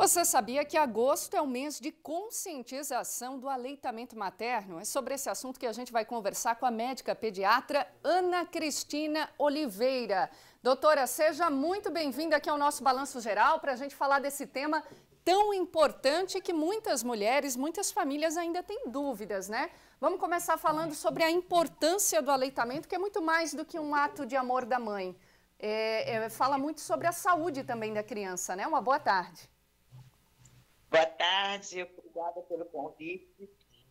Você sabia que agosto é o mês de conscientização do aleitamento materno? É sobre esse assunto que a gente vai conversar com a médica pediatra Ana Cristina Oliveira. Doutora, seja muito bem-vinda aqui ao nosso Balanço Geral para a gente falar desse tema tão importante que muitas mulheres, muitas famílias ainda têm dúvidas, né? Vamos começar falando sobre a importância do aleitamento, que é muito mais do que um ato de amor da mãe. É, é, fala muito sobre a saúde também da criança, né? Uma boa tarde. Boa tarde, obrigada pelo convite.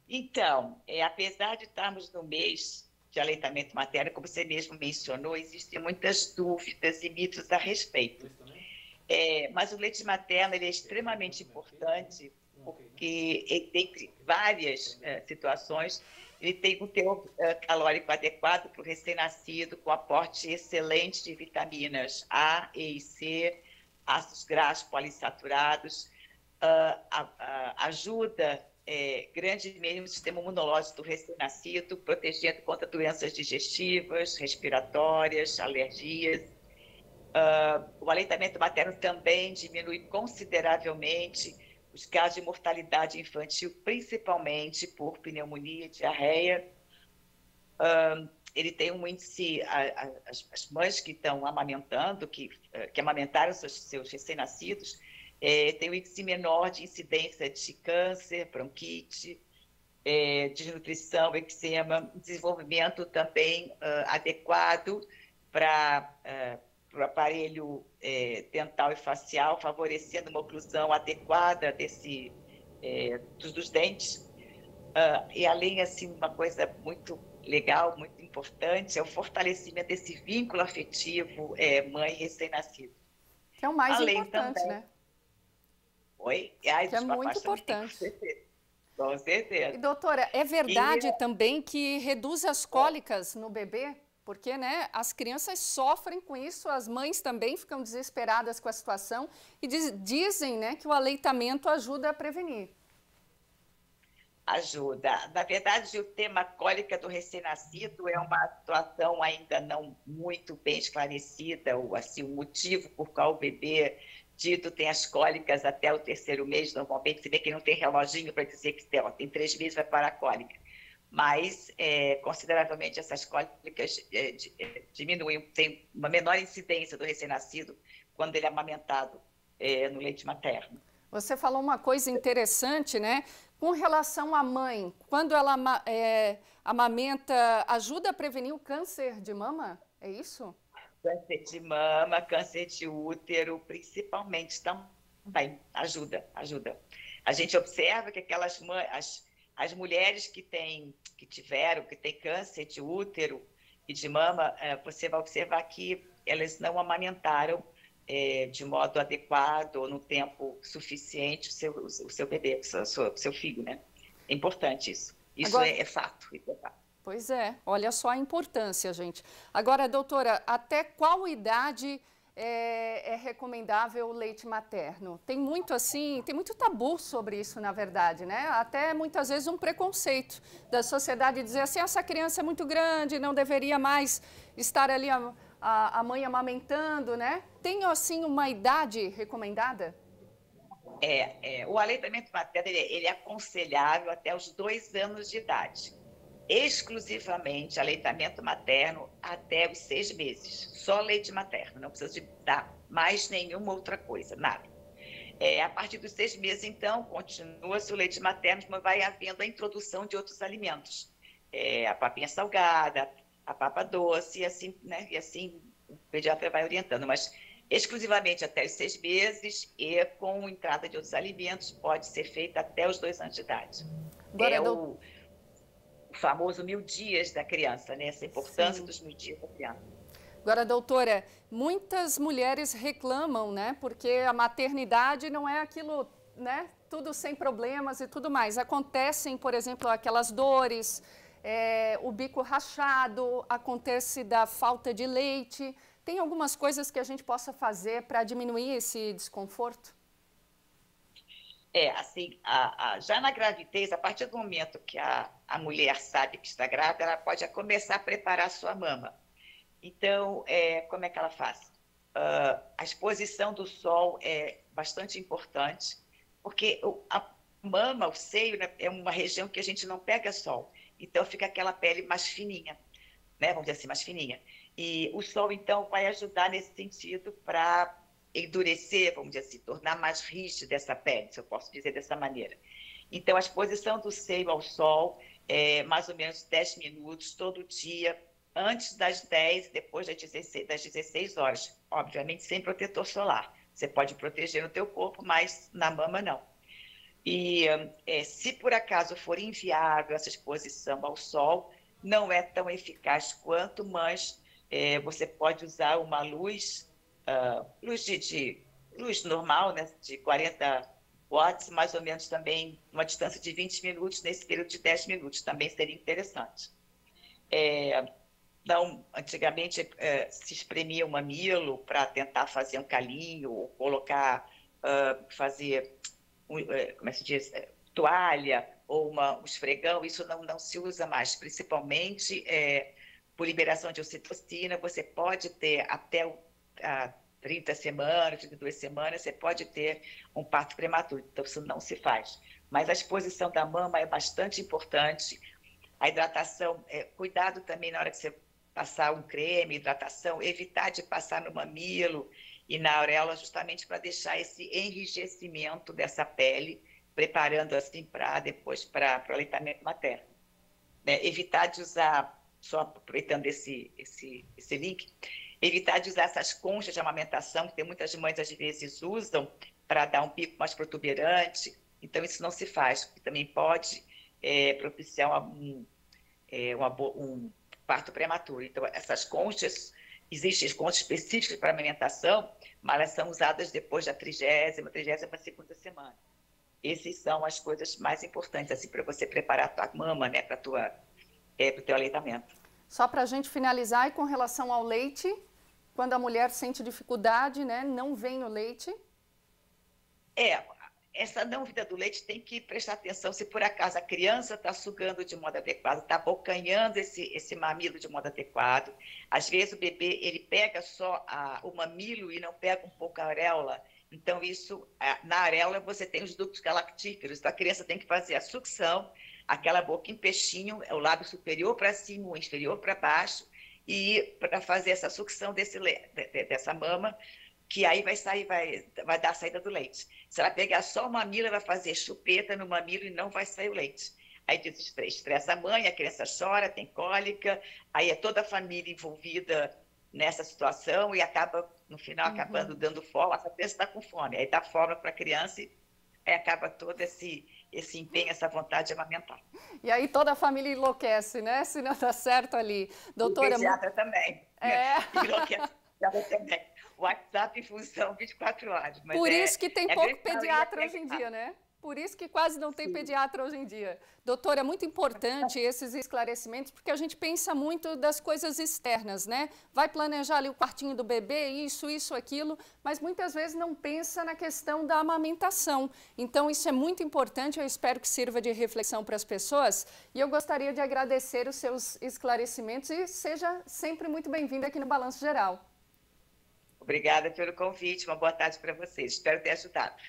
Então, é, apesar de estarmos no mês de aleitamento materno, como você mesmo mencionou, existem muitas dúvidas e mitos a respeito. É, mas o leite materno é extremamente importante porque ele tem várias é, situações. Ele tem um teor é, calórico adequado para o recém-nascido, com aporte excelente de vitaminas A, E e C, ácidos graxos poliinsaturados, uh, ajuda é, grandemente o sistema imunológico do recém-nascido, protegendo contra doenças digestivas, respiratórias, alergias. Uh, o aleitamento materno também diminui consideravelmente os casos de mortalidade infantil, principalmente por pneumonia diarreia. Uh, ele tem um índice, a, a, as, mães que estão amamentando, que, que amamentaram seus, seus recém-nascidos, é, tem um índice menor de incidência de câncer, bronquite, é, desnutrição, eczema, desenvolvimento também uh, adequado para uh, o aparelho é, dental e facial, favorecendo uma oclusão adequada desse, é, dos, dos, dentes. Uh, e além, assim, uma coisa muito legal, muito importante, é o fortalecimento desse vínculo afetivo é, mãe recém-nascido. Que é o mais além importante, também, né? Oi? Ai, que é muito importante. Com certeza. E, doutora, é verdade e... também que reduz as cólicas no bebê? Porque né, as crianças sofrem com isso, as mães também ficam desesperadas com a situação e diz, dizem né, que o aleitamento ajuda a prevenir. Ajuda. Na verdade, o tema cólica do recém-nascido é uma situação ainda não muito bem esclarecida, ou assim, o motivo por qual o bebê Tito tem as cólicas até o terceiro mês, normalmente, se vê que não tem reloginho para dizer que tem, ó, tem três meses, vai parar a cólica. Mas, é, consideravelmente, essas cólicas é, é, diminuem, tem uma menor incidência do recém-nascido quando ele é amamentado é, no leite materno. Você falou uma coisa interessante, né? Com relação à mãe, quando ela é, amamenta, ajuda a prevenir o câncer de mama? É isso? Câncer de mama, câncer de útero, principalmente também ajuda, ajuda. A gente observa que aquelas as, as mulheres que têm, que tiveram, que têm câncer de útero e de mama, é, você vai observar que elas não amamentaram é, de modo adequado ou no tempo suficiente o seu, o seu bebê, o seu, o seu filho, né? É importante isso. Isso Agora... é, é fato, isso é fato. Pois é, olha só a importância, gente. Agora, doutora, até qual idade é, é, recomendável o leite materno? Tem muito assim, tem muito tabu sobre isso, na verdade, né? Até muitas vezes um preconceito da sociedade dizer assim, essa criança é muito grande, não deveria mais estar ali a, a, mãe amamentando, né? Tem assim uma idade recomendada? É, é o aleitamento materno ele, ele é aconselhável até os dois anos de idade exclusivamente aleitamento materno até os seis meses. Só leite materno, não precisa de dar mais nenhuma outra coisa, nada. É, a partir dos seis meses, então, continua-se o leite materno, mas vai havendo a introdução de outros alimentos. É, a papinha salgada, a papa doce, e assim, né, e assim o pediatra vai orientando. Mas exclusivamente até os seis meses e com entrada de outros alimentos, pode ser feita até os dois anos de idade. Agora, é o o famoso mil dias da criança, né? Essa importância Sim. dos mil dias da criança. Agora, doutora, muitas mulheres reclamam, né? Porque a maternidade não é aquilo, né? Tudo sem problemas e tudo mais. Acontecem, por exemplo, aquelas dores, é, o bico rachado, acontece da falta de leite. Tem algumas coisas que a gente possa fazer para diminuir esse desconforto? É, assim, a, a, já na gravidez, a partir do momento que a, a mulher sabe que está grávida, ela pode começar a preparar a sua mama. Então, é, como é que ela faz? Uh, a exposição do sol é bastante importante, porque a mama, o seio, né, é uma região que a gente não pega sol, então fica aquela pele mais fininha, né? Vamos dizer assim, mais fininha. E o sol, então, vai ajudar nesse sentido para endurecer, vamos dizer assim, tornar mais rígida essa pele, se eu posso dizer dessa maneira. Então, a exposição do seio ao sol é mais ou menos 10 minutos todo dia, antes das 10, depois das 16, das 16 horas. Obviamente, sem protetor solar. Você pode proteger no teu corpo, mas na mama não. E é, se por acaso for inviável essa exposição ao sol, não é tão eficaz quanto, mas é, você pode usar uma luz, uh, luz de, de, luz normal, né, de 40 watts, mais ou menos também uma distância de 20 minutos, nesse período de 10 minutos, também seria interessante. É, antigamente é, se espremia o mamilo para tentar fazer um calinho, ou colocar, uh, fazer, é, como é que se diz, é, toalha ou uma, um esfregão, isso não, não se usa mais, principalmente é, por liberação de ocitocina, você pode ter até a 30 semanas, 32 semanas, você pode ter um parto prematuro, então isso não se faz. Mas a exposição da mama é bastante importante, a hidratação, é, cuidado também na hora que você passar um creme, hidratação, evitar de passar no mamilo e na auréola, justamente para deixar esse enrijecimento dessa pele, preparando assim para depois para o aleitamento materno. Né? Evitar de usar, só aproveitando esse, esse, esse link, evitar de usar essas conchas de amamentação, que tem muitas mães às vezes usam para dar um pico mais protuberante. Então, isso não se faz, porque também pode é, propiciar um, é, um, parto prematuro. Então, essas conchas, existem conchas específicas para alimentação, mas elas são usadas depois da trigésima, trigésima segunda semana. Essas são as coisas mais importantes, assim, para você preparar a tua mama, né, para tua, é, o teu aleitamento. Só para a gente finalizar, e com relação ao leite, quando a mulher sente dificuldade, né, não vem o leite? É, essa não vida do leite tem que prestar atenção se por acaso a criança está sugando de modo adequado, está abocanhando esse, esse mamilo de modo adequado. Às vezes o bebê ele pega só a, o mamilo e não pega um pouco a areola. Então, isso, na areola você tem os ductos galactíferos, então a criança tem que fazer a sucção, aquela boca em peixinho, é o lábio superior para cima, o inferior para baixo, e para fazer essa sucção desse, dessa mama, que aí vai sair, vai, vai dar a saída do leite. Se ela pegar só o mamilo, vai fazer chupeta no mamilo e não vai sair o leite. Aí desestressa a mãe, a criança chora, tem cólica, aí é toda a família envolvida nessa situação e acaba, no final, uhum. acabando dando fome. Essa criança está com fome, aí dá fome para a criança e aí acaba todo esse, esse empenho, essa vontade de amamentar. E aí toda a família enlouquece, né? Se não dá certo ali. Doutora... O pediatra também. É. Enlouquece também. WhatsApp em função 24 horas. Por é, isso que tem é pouco pediatra hoje em dia, né? Por isso que quase não tem Sim. pediatra hoje em dia. Doutora, é muito importante esses esclarecimentos, porque a gente pensa muito das coisas externas, né? Vai planejar ali o quartinho do bebê, isso, isso, aquilo, mas muitas vezes não pensa na questão da amamentação. Então, isso é muito importante, eu espero que sirva de reflexão para as pessoas. E eu gostaria de agradecer os seus esclarecimentos e seja sempre muito bem-vinda aqui no Balanço Geral. Obrigada pelo convite, uma boa tarde para vocês. Espero ter ajudado.